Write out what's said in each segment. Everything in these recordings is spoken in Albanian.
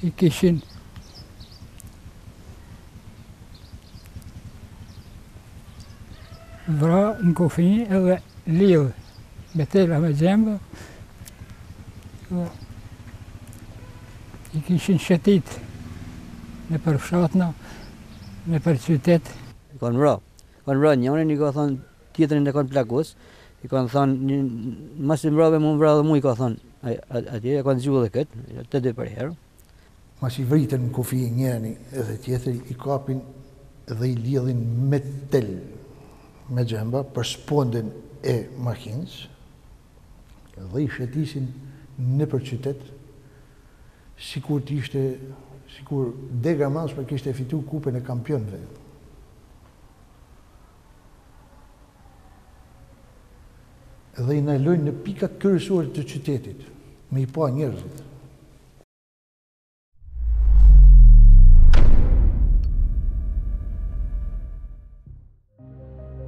i kishin vra në kufi edhe lidhë me tela me gjemba dhe i kishin shetit nëpër fshatna, nëpër qytet. I kanë vra. Kan vra njanin i ka than tjetrin e kan plakos i kan than mas i mbrave mu vra dhe mu i ka than atje e kan dgju dhe kët të dy per her. Mas i vriten në kufi njani dhe tjetri i kapin dhe i lidhin me tel me gjemba per spondin e makins dhe i shetisin neper qytet sikur të ishte sikur dega e Manzës kishte fitu kupën e kampionve. Dhe i ndalojnë në pikat kryesore të qytetit, me i pa njerëzit.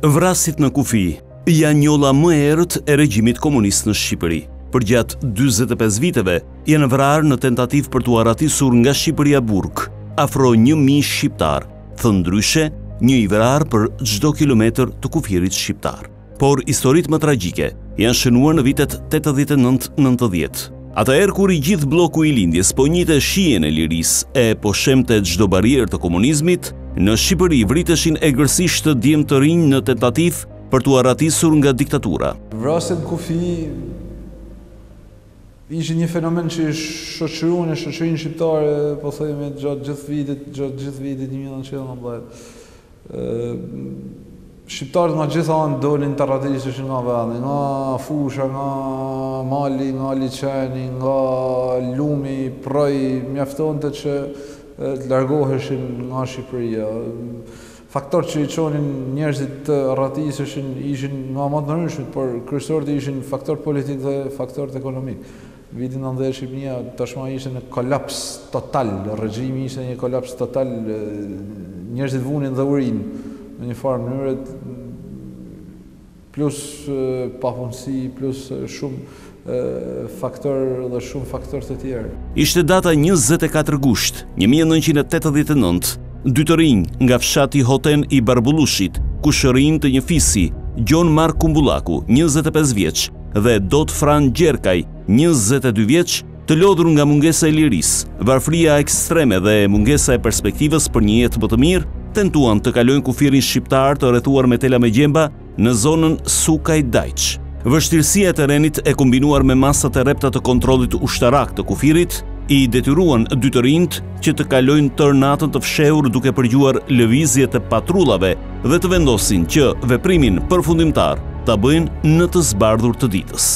Vrasjet në kufi janë njolla më e errët e regjimit komunist në Shqipëri. Përgjatë 45 viteve, janë vrarë në tentativë për t'u arratisur nga Shqipëria burg, afro 1.000 shqiptarë, thënë ndryshe, një i vrarë për çdo kilometër të kufirit shqiptar. Por historitë më tragjike janë shënuar në vitet 89-90. Atëherë kur i gjithë bloku i lindjes po njihte shijen e lirisë e po shembte çdo barrierë të komunizmit, në Shqipëri vriteshin egërsisht djem të rinj në tentativë për t'u arratisur nga diktatura. Vrasjet n'kufi Ishin një fenomen që e shoqëruan shoqërinë shqiptare po themi gjatë gjithë vitit, gjatë gjithë vitit 1990. Shqiptarët nga gjithë anë donin të arratiseshin nga vendi, nga fusha, nga mali, nga liqeni, nga lumi, prroi, mjaftonte që të largoheshin nga Shqipëria. Faktorët që i çonin njerëzit të arratiseshin ishin nga më të ndryshmit, por kryesorët ishin faktorët politikë dhe faktorët ekonomikë. Në vitin nëntëdhjetë Shqipnia tashmë ishte në kolaps total, regjimi ishte në një kolaps total, njerëzit vuanin dhe urinë në një farë mënyre, plus papunësi, plus shumë faktorë dhe shumë faktorë të tjerë. Ishte data njëzet e katër gusht, një mijë e nëntëqind e tetëdhjetë e nëntë, dy të rinj nga fshati Hoten i Barbullushit, kushërinj të një fisi, Gjon Mark Kumbullaku, njëzet e pesë vjeç, dhe Dod Fran Gjerkaj, njëzet e dy vjeç, Të lodhur nga mungesa e lirisë, varfëria ekstreme dhe mungesa e perspektivës për një jetë më të mirë, tentuan të kalojnë kufirin shqiptar të rrethuar me tela me gjemba në zonën Sukaj Dajç. Vështirësia e terrenit e kombinuar me masat e rrepta të kontrollit ushtarak të kufirit, i detyruan dy të rinjtë që të kalojnë tërë natën të fshehur duke përgjuar lëvizjet e patrullave dhe të vendosin që veprimin përfundimtar ta bëjnë në të zbardhur të ditës.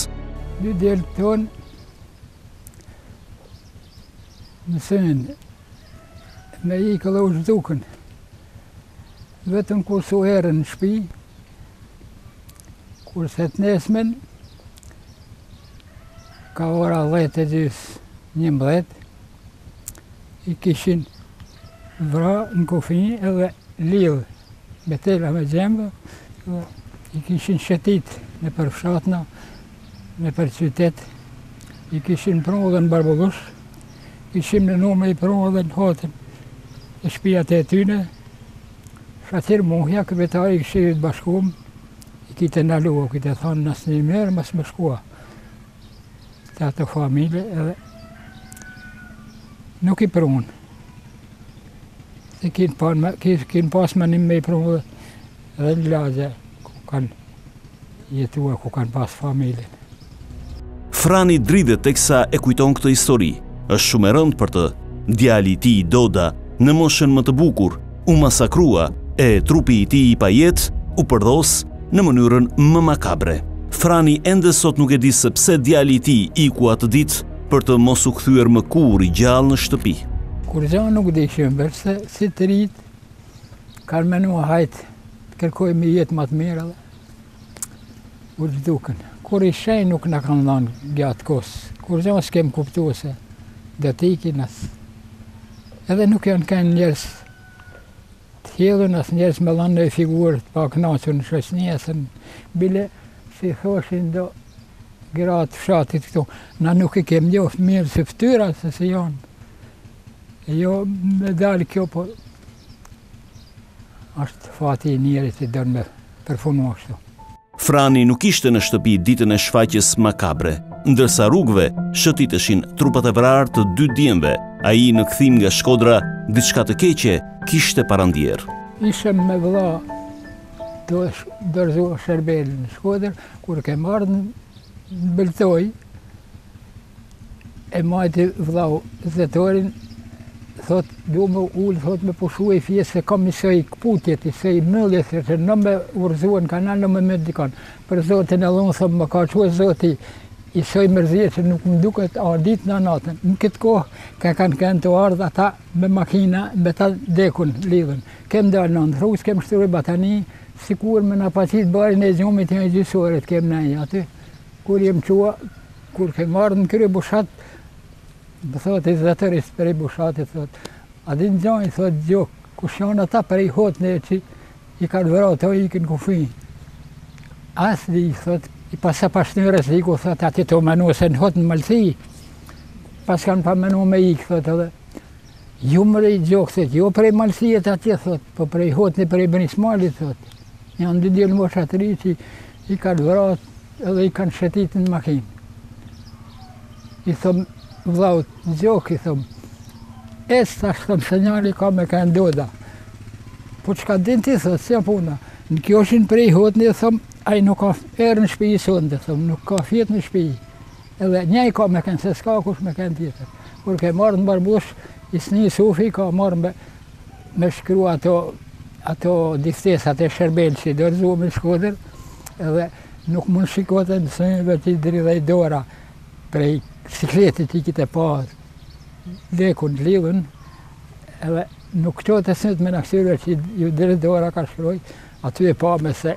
Dy djelt tonë Msynë me ikë edhe u zhdukën, vetëm kur s'u erdhën në shpi, kurse të nesmen, ka ora dhetë e gjysë njëmbëdhetë, i kishin vra në kufi edhe lidhë me tela me gjemba, i kishin shetit nëpër fshatna, Nëpër qytet i kishin pru dhe në Barbullush kishin menu me i pru dhe në Hotin, në shpijat e tyne, Shaqir Muhja, kryetari i Këshillit të Bashkumë, i kishte ndalu, u kishte thanë në asnjë mënyrë mos me shkua te ato familje edhe nuk i prunë. Se kishin pas menu me i pru Edhe në lagje ku kanë jetuar, ku kanë pas familjen. Frani dridhet teksa e kujton këtë histori. Është shumë e rëndë për të. Djali i tij, Doda, në moshën më të bukur, u masakrua e trupi i tij i pajetë u përdhos në mënyrën më makabre. Frani ende sot nuk e di se pse djali i tij iku atë ditë për të mos u kthyer më kurrë i gjallë në shtëpi. Kurrgja nuk di, veçse si të ri Kanë menua hajt të kërkojmë një jetë më të mirë dhe u zhdukën. Kurrnji shenjë nuk na kanë dhënë gjatë kohës. Kurrgja s'kem kuptu se do të ikin as. Edhe nuk janë kanë njerëz të hjedhun as njerëz me dhënë një figurë të pakënaqshme në shoqni as në, bile si thoshin do gra të fshatit këtu. Na nuk i kem njofë mirë as ftyrën se si janë. E jo me dalë kjo, po është fati i njerit që do me përfunu ashtu. Frani nuk ishte në shtëpi ditën e shfaqjes makabre. Ndërsa rrugëve shëtiteshin trupat e vrarë të dy djemve, ai në kthim nga Shkodra, diçka të keqe kishte parandjerë. Ishem me vla tu dorzu sherbelin në Shkodër, kur kem ardh në Beltojë, e majti vëllau zetorin, thot, du me u ulë, thot, me pushu e fjet, se kam i soj këputjet, i soj mërzie, se që në me u rrzue ka në, në me me dikon. Për zotin e lumë, thot, më ka çu zoti, i soj mërzie që nuk më duket a dit në natën. Në këtë kohë, ka kanë kënë tu ardhë ata me makina, me ta dekun, lidhun. Kem dalë në ndrus, kem shtru i batani, sikur me na pas qit barin e gjumit e gjys oret kem nej aty. Kur jem çua, Kur kem ardhë në Krye Bushat, më thotë i zetorist prej Bushatit, thotë, a di në gjojnë, thotë, Gjok, kush janë ata prej Hotnie që i kanë vra tu ikë në kufi. As di, thotë, i pasë pas një rësë, di ku thotë, ati të menu se në Hot në Malësi, paskan pa menu me ikë, thotë, ju më rejtë Gjokë, thotë, jo prej Malësijet ati, thotë, po prej Hotne prej bënismalit, thotë, janë dy djelm moshatarë që I kanë vra edhe i kanë shetitë në makinë. I thom vllaut, Gjokë i thom, e së të ashtë thom se njai ka me kan Doda. Po çka din ti thotë, si a puna? Në kjoftë prej Hotni thom, ai nuk ka ardhë në shpi sonte, thom, nuk ka fjetë në shpi. Edhe njai ka me kënë, se s'ka kush me kënë tjetër. Kur kem ardhë në Barbullush, i së një sufi ka marë me me shkru ato ato diftesat e shërbimit që i dorëzuam në Shkodër dhe nuk mund shikote në sy, veç i dridhej dora prej sikletit i kite pa dekun të lidhun edhe nuk çote sytë me na kqyrë, veç ju dridhej dora ka shkroj aty e pa me sy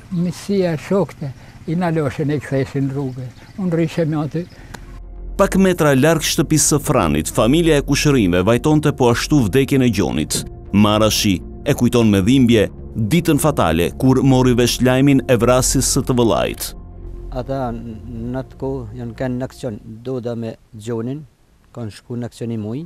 Miqësia e shokëte i naloshin e i ktheshin rrugë. Unë rrishe me aty. Pak metra larg shtëpisë së Franit, familja e kushërinjve vajtonte po ashtu vdekjen e Gjonit. Marashi e kujton me dhimbje ditën fatale kur mori vesh lajmin e vrasjes së të vëllait. Ata në atë kohë janë kanë në aksion Doda me Gjonin, kanë shku në aksion i muj.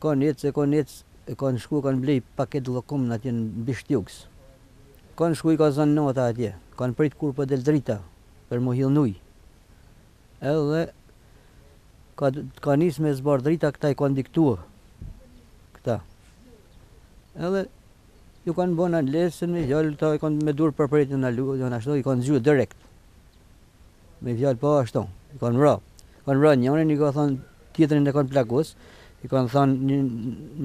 Kan ec e kan ec e kan shku kan ble i paket llokume atje në Bisht Juks. Kan shku i ka zënë nata atje. Kan prit kur po del drita per mu hidh n'ujë. Edhe ka ka nis me zbardh drita kta i kan diktuar kta. Edhe ju kan bo nalesën me i fjal kta i kan me dur per pretin nalu jan ashtu i kan gju direkt. Me i fjalë po ashtu, i kanë vra. Kanë vra njërin, i ka thonë tjetërin e kanë plagos, i kanë thonë,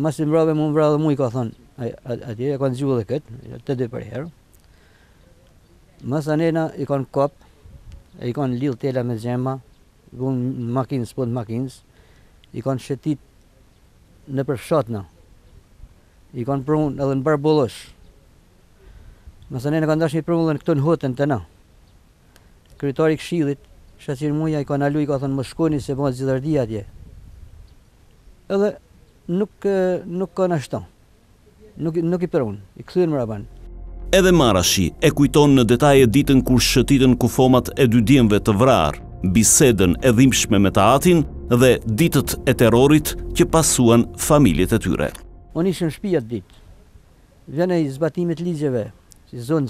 masi m'vrave mu m'vra dhe mu i ka thonë, atje e kanë gju edhe këtë, të dy për herë. Masanena i kanë kap, i kanë lidhë tela me gjema, vunë makinës, punë makinës, i kanë shetit nëpër fshatna, i kanë prunë edhe në Barbullush. Masanena kanë dashtë me i pru edhe këtu në Hoten te na. Kryetari i këshillit, Shaqir Muja i ka ndalu i ka thënë mos shkoni se bëhet gjurulldi atje. Edhe nuk nuk kanë ashtu. Nuk nuk i prunë, i kthyen mbrapa. Edhe Marashi e kujton në detaje ditën kur shëtitën kufomat e dy djemve të vrarë, bisedën e dhimbshme me të atin dhe ditët e terrorit që pasuan familjet e tyre. Unë isha në shtëpi atë ditë. Vjen ai i zbatimit të ligjeve, si i thonë,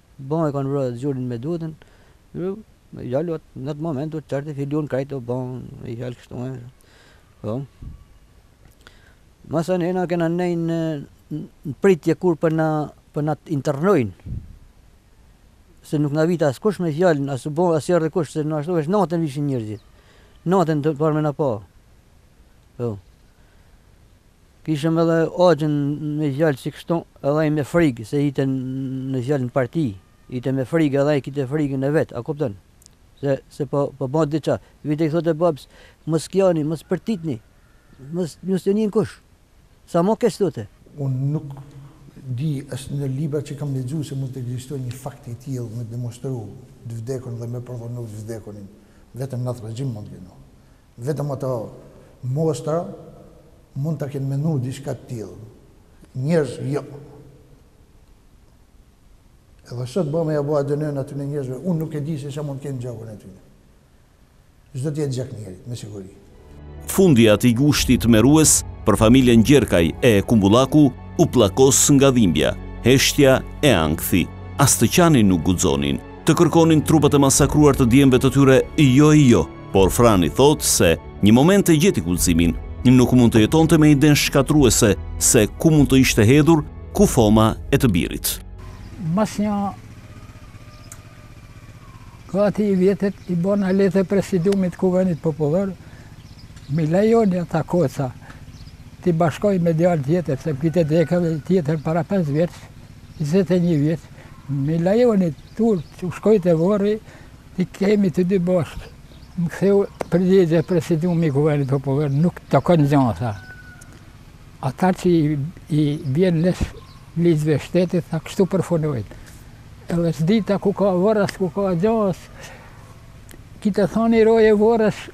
Ban e kanë vra Xhurin me Dudën. Gjallë në atë moment u çart filloi krejt u ban i gjallë kështu. Po. Masa ne na kena nejt në, në pritje kur për na po na internojnë. Se nuk na vita askush me fjalë, as u bë as i erdhi kush se na ashtu është natën vishin njerëzit. Natën do pak me na pa. Po. Kishëm edhe axhën me djalë si kështu edhe ai me frigë se kite një djalë në parti ishte me frigë edhe ai kite frigën e vet a kupton se se po po bën diçka vite i thote babës mos kjani mos bërtitni mos mos të nin kush sa më keq thote. Unë nuk di as në libra që kam lexu se mund të ekzistojë një fakt i tillë me demonstru të vdekun dhe me përdhunu të vdekunin vetëm në atë regjim mund ken Vetëm ato mostra mund ta kenë menuar diçka të tillë. Njerëz jo. Edhe sot po me ja ba ADN-në atyne njerëzve. Unë nuk e di se ça mund ta kenë gjakun atyne. S'do të jetë gjak njerit, me siguri. Fundi i atij gushti tmerrues për familjen Gjerkaj e Kumbullaku u pllakos nga dhimbja, heshtja e ankthi. As të qanin nuk guxonin. të kërkonin trupat e masakruar të djemve të tyre, jo e jo, por Frani thotë se një moment e gjeti guximin, nuk mund të jetonte me idenë shkatërruese se ku mund të ishte hedhur kufoma e të birit. Mas nja gati një vjeti i bana letër presidiumit të kuvendit popullor, m'i lejoni ata koca, t'i bashkoj me djalë tjetër, se m'kite dekë edhe tjetër para 5 vjetësh, Njëzet e një vjet më lejoni t'u shkoj te vorri t'i kemi të dy bashk më ktheu përgjigje presidiumi i kuvendit popullor nuk të takon gjë tha ata që i, i bien ndesh ligjeve shtetit tha kështu përfunojnë edhe s'dita ku ka vorr as, ku ka gja, s'ki të thani roje vorrezash,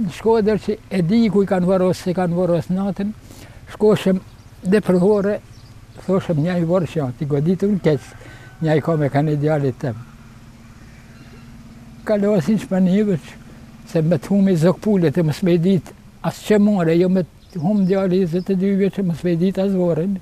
në Shkodër që e di ku i kanë varros, se i kanë varros natën, shkojshëm nëpër vorre, thojshëm një vorr si asht i goditun keq, njai ka me kanë i djalit tem. Kalojshim për atje veç, se me të humë zog pule e mos me ditë as kush e mori, jo me të humë djali njëzet e dy vjeç, mos me ditë as vorrin.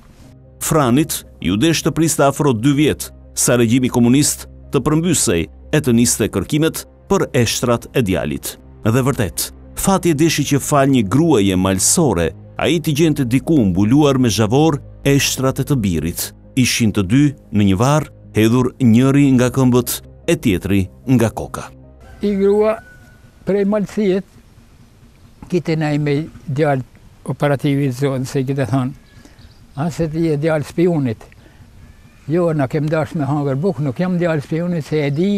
Franit, iu desh të priste afro dy vjet, sa regjimi komunist të përmbysej e të niste kërkimet, për eshtrat e djalit. Dhe vërtet, fati e deshi që falë një gruaje malësore, ai t'i gjente diku mbuluar me zhavor eshtrat e të birit. Ishin të dy në një varr, hedhur njëri nga këmbët e tjetri nga koka. Një grua prej malësiet, kishte ndejë me djalë operativit zonës, e kishte thanë, a s'je ti djalë spiunit, Jo, na kem dash me hangër bukë, nuk jam djalë spiuni se e di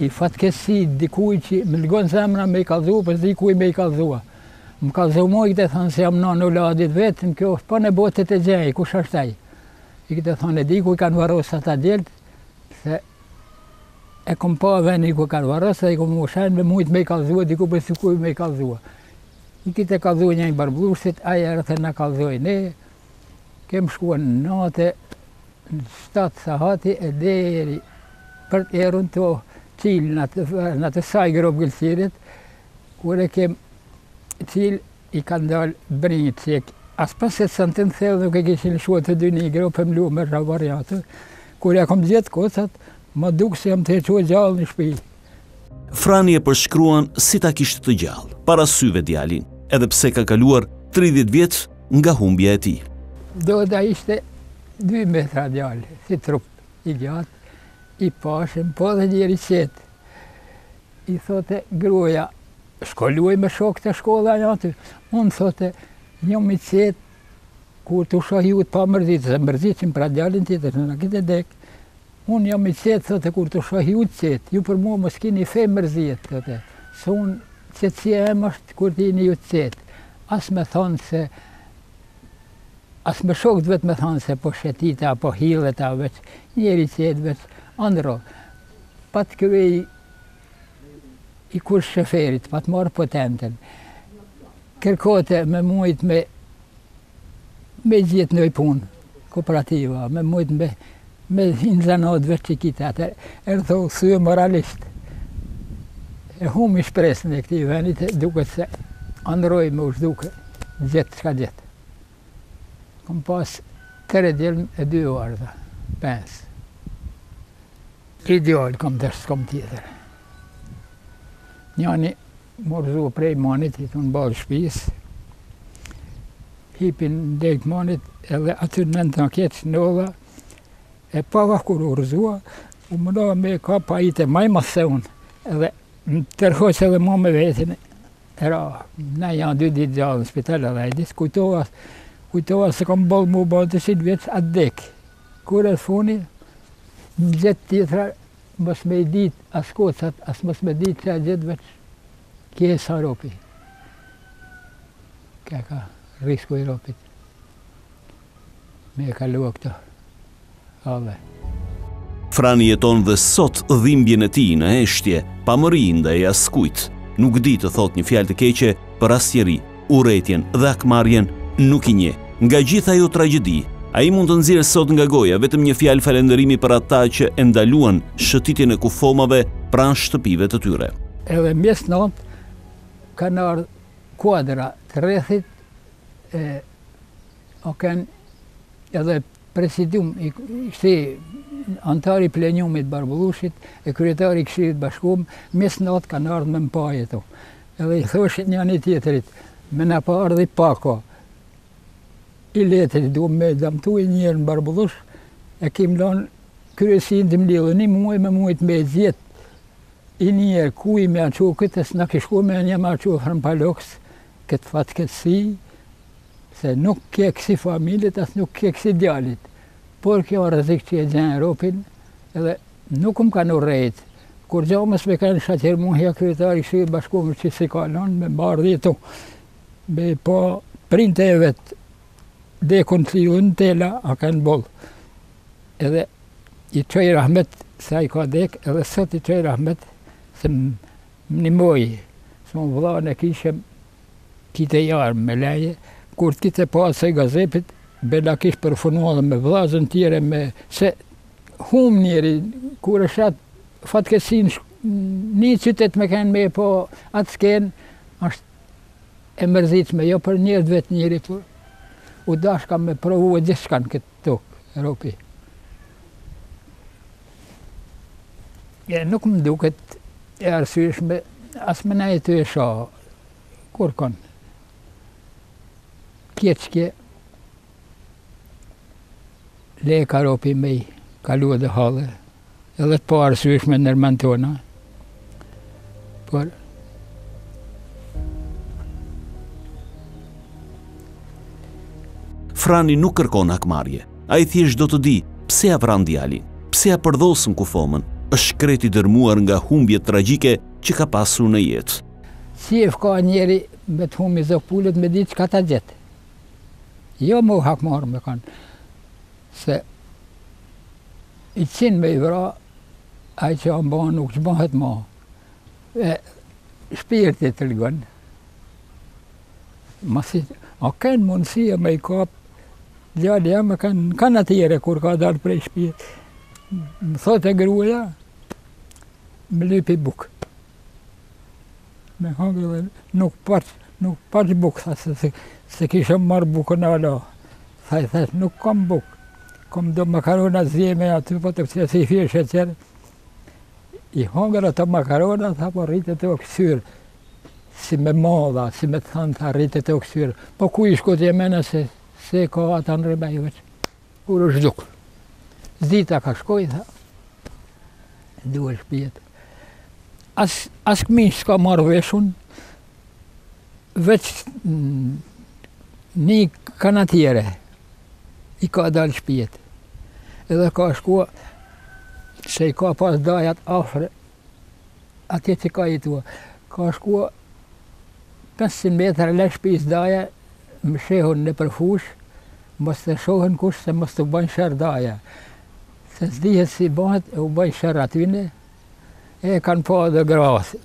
një fatkeqësi dikujt që më lëngon zemra me i kallzu për dikujt me i kallzua. Më kallzu mu i kishte thanë se jam nana Ladit vetëm kjo është, po na thotë të gjej, kush është ai? I kishte thanë e di ku i kanë varros ata djemtë, se e kom pa venin ku kanë varros dhe i kom qefin me mujtë me i kallzua diku për dikujt me i kallzua. I kishte kallzu njëj Barbullushit, ai erdh e na kallzoi ne, Kem shkua natën në shtatë sahati e deri pa u terrun tuj çilë në të, në tesaj gropë gëlqerit, kur e kem çilë i kan dalë brinjët që as pesë santim thellë nuk e kishin lëshuar të dy n'një gropë e mblu me zhavorr atje, kur ja kom gjetë kocat, më dukë se jam tu e çua gjallë në shpi. Frani e përshkruan si ta kishte të gjallë, para syve djalin, edhe pse ka kaluar tridhjetë vjet nga humbja e tij. Doda ishte dy metra djalë, si trup i gjatë, i pashëm, po dhe njeri i qetë. I thote gruaja, shko luaj me shokët e shkollës aty. Unë thote, jam i qetë, kur t'ju shoh ju të pamërzit, se mërziteshim për djalin tjetër, na kishte dek, Unë jam i qetë, thotë, kur t'ju shoh ju të qetë. Ju për mua mos kini fije mërzie, thotë, se unë qetësia ime është kur të jini ju të qetë. As me thanë se as me shokët vet me thanë se po shetit apo hile e veç njeri i qetë veç andrro. Pat kry një kurs shoferit, pat marrë patentën. Kërkote me mujt me Me gjetë ndonjë punë, kooperativa, me mujtë me, me hinë n'zanat vet që kishte, atëherë, erdh e u thye moralisht. E humbi shpresën e këtij vendit, duket se ëndërroi me u zhdukë, gjetë çka gjetë. Kom pas tre djelm e dy vajza, pesë. Një djalë kom tash, s'kom tjetër. Njani m'u rrzu prej manit këtu n'ballë shpis, hipi n'degë manit edhe aty në nëndë në ketë nëlla, e pava kur u rëzua, u muna me kapë ai te ma i madh se unë, edhe më tërhoq edhe mu me vetin, era, ka nejt dy ditë gjallë në spital edhe diq, kujtova, kujtova se kam ba njëmbëdhjetë vjet atë dekë, kur e thoni, në gjithë tjetra, Mos me i dit as kockat as mos me dit çka qe veç qe sa robi qe ka risku i robit me e kalua këto hale. Frani jeton dhe sot dhimbjen e tij në heshtje, pa mëri ndaj askujt. Nuk di të thotë një fjalë të keqe për asnjeri. urrejtjen dhe hakmarrjen nuk i njeh. Nga gjithë ajo tragjedi, ai mund të nxjerrë sot nga goja vetëm një fjalë falënderimi për ata që e ndaluan shëtitjen e kufomave pranë shtëpive të tyre. Edhe n'mesnatë kanë ardhë kuadra të rrethit e a ken edhe Presidium ishte antar i pleniumit Barbullushit e kryetari i Këshillit Bashkum mes natë kanë ardhë me m'pa këtu. Edhe i thoshin njëri tjetrit, me na pa ardhi pako. Hiletë dun me damtu i njeri në Barbullush, e kim lan kryesin të mlidhë, një muaj me mujtë me gjetë i njeri kuj me ia ço këtë, s'na kishku me një me aqo frën këtë fatkeqsi, se nuk ke kësi familjet, as nuk ke kësi djalit por kjo o rrezik që e gjen robin edhe nuk më kanë urrejt kur gjo mësë me kanë shatir mu hja kryetari këshillit bashkum që s'i ka lanë me m'i ba edhe tu m'i pa prindt e vetë dhe kun të ju në tela a kanë bol edhe i qoj rahmet se ai ka dek edhe sot i qoj rahmet se më një moj se më vëlla në kishem Kishte ardh me leje kur t'kishte pa atë gazep bela kish përfunu edhe me vllazën tjere se humb njeri kur e sheh atë fatkeqsi n'qytet me ken me e pa at sken asht e merzitshme jo per njerzt vet njeri po u dashka me provu e gjithçka në kët tok robi e nuk më duket e arsyeshme as me nejt e sho Kurkon. Kjeçke e keqe me të ra hise me i kalu edhe halle, edhe të paarsyeshme në mend tona, por Frani nuk kërkon hakmarje, ai thjesht do të dijë pse ia vranë djalin, pse ia përdhosën kufomën, është krejt i dërmuar nga humbjet tragjike që ka pasur në jetë. Qejf ka njeri me të humë zë pulët me ditë çka t'a gjetë. Jo me u hakmarrë me kanë. Se i qind me i vra, ai që â mba nuk bahet ma. E shpirti të lëngon. Ma si, a kenë mundësia me i kapë, djali jem ka kanë atyre kur ka dalë prej shpijet. Më thotë e gruja, Më lypi bukë. Me hangër dhe nuk pat, nuk pat bukë, tha se se, s'e kisha marrë bukën hala. Tha i thash, nuk kam bukë. Kam do makarona zieme aty, po t'i qes ujë e sheqer. I hangri ato makarona, tha po rritet e o kësyrë. Si ma i madh, si me thanë, tha rritet e o kësyrë. Po ku i shkon ty mendja se, se ka ata në rëbej veç. Kur është zhdukur. S'dita kah shkoi, tha. Duel shpijet. As, as këmishë s'ka marrë veshun, veç një kanotiere e ka dalë shpijet. Edhe ka shkua, se i ka pas dajat afër, atje që ka jetua. Ka shkua 500 metra larg shpisë daja, mshehun nëpër fushë, mos të shohin kush se mos t'u bajnë sherr daja. Se s'dihet si bahet, e u bajnë sherr atyne, e kanë pa edhe gratë.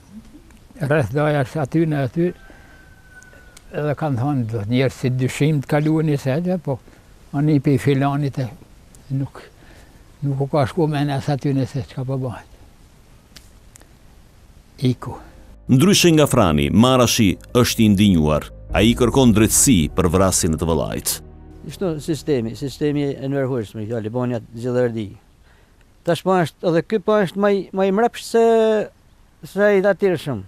Rreth dajash atyne aty, edhe kanë thanë do njerëz si dyshim të kaluen se edhe, po, asht nipi filanit e Nuk, nuk u ka shku mendja as atyne se çka po bahet. Iku. Ndryshe nga Frani, Marashi është i indinjuar. Ai kërkon drejtësi për vrasjen e të vëllait. Kështu sistemi, sistemi i Enver Hoxhës me fjalë, boni atë zullum. Tash po është edhe ky po është ma i ma i mrapshtë se se ai i atëhershëm.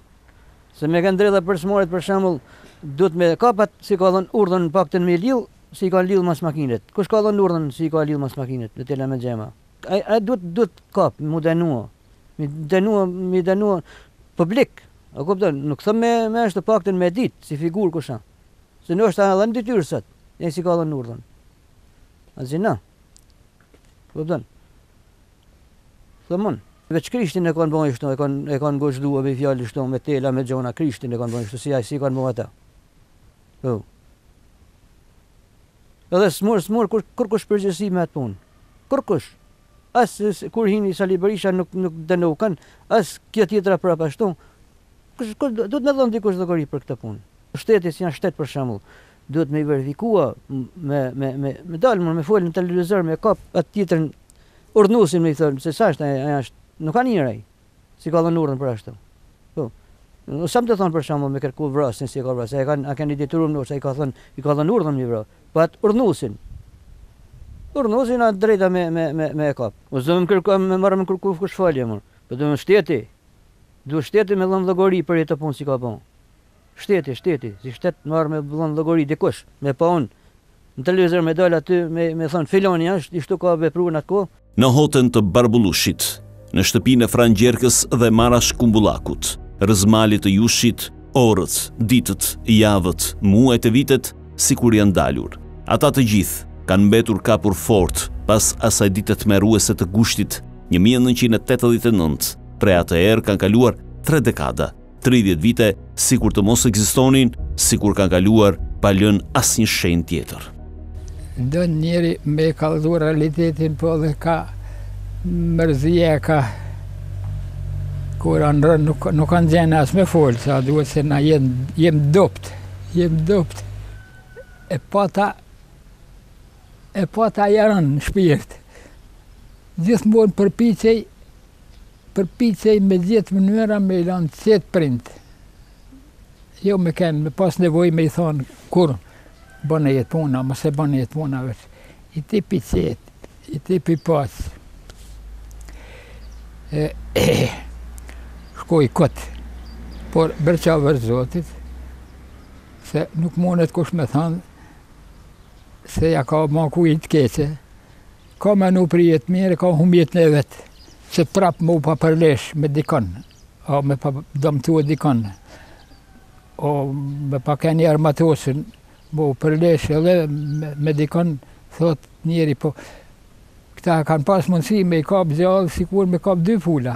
Se me kanë drejtë për smoret për shembull, duhet me kapë atë si ka dhënë urdhën në paktën me lidh Si i kanë lidhë mas makinet? Kush ka dhënë urdhën si i ka lidhë mas makinet në tela me gjemba? Ai ai duhet duhet kapë, mu denua. Mi denua, mi denua publik. E kupton? Nuk thëmë me me, të paktën me ditë si figurë kush është. Se në është edhe në detyrë sot. Ai si ka dhënë urdhën. A zi na. Kupton? Thëmon. Veç Krishtin e kanë bënë kështu, e kanë e kanë gozhduar me fjalë kështu me tela me gjemba Krishtin e kanë bënë kështu si ai si kanë bënë ata. Ëh. Edhe s'morr s'morr kur kurkush përgjegjësi me atë punë. Kurkush. As kur hini Sali Berisha nuk nuk dënoi kën, as kjo tjetra prapë ashtu. Kush kush duhet me dhënë dikush llogari për këtë punë. Shteti si janë shtet për shembull, duhet me i verifikua me me me me dalë me folë në televizor me kap atë tjetrin urdhnuesin me i thënë se sa është ai është nuk ka një herë ai. Si ka dhënë urdhën për ashtu. Po. Unë s'jam tu thonë për shembull me kërku vrasin si e ka vra, se e kanë e kanë detyruar ose i ka thënë, i ka dhënë urdhën me vra. Po atë urdhnuesin. Urdhnuesin atë drejta me me me me e kap. Unë s'du me kërku me marrë më kërku kush falje më. Po do më shteti. Duhet shteti me dhënë llogari për këtë punë si ka bo. Shteti, shteti, si shtet marr me dhon llogori dikush, me pa unë në televizor me dalë aty me me thonë filani është, ishtu ka vepru në atë kohë. Në Hoten të Barbullushit, në shtëpinë e Fran Gjerkës dhe Marash Kumbullakut, rrëzë malit të Jushit, orët, ditët, javët, muajt e vitet sikur janë ndalur. Ata të gjithë kanë mbetur kapur fort pas asaj dite të tmerrshme të gushtit një mijë e nëntëqind e tetëdhjetë e nëntë, prej atëherë kanë kaluar tre dekada, tridhjetë vite sikur të mos ekzistonin, sikur kanë kaluar pa lënë asnjë shenjë tjetër. Don njeri me e kallzu realitetin po dhe ka mërzia ka kur an rën nuk, nuk kanë gjenë as me folë, sa duhet se na jem, jem dobt, jem dobt. E pata, e pata zjarrn në shpirt. Gjithmonë përpiqej Përpiqej me gjithë mënyra me i lanë të qetë prindt. Jo me kenë, me pas nevojë me i thonë kur bane këtë punë, mos e bane këtë punë veç. I tip i qetë, i tip i pas. E, e, shkoi kot. Por bereqaver Zotit, se nuk mundet kush me thonë se ja ka ba kuj të keqe. Ka menu për jetë mirë e ka humbë jetën e vet, se prap me u pa përlesh me dikon, o me pa dëmtu e dikon, o me pa kenë i armatosun, me u përlesh edhe me dikon, thot njeri po, këta kanë pas mundësi me i kap gjallë sikur me kap dy pula.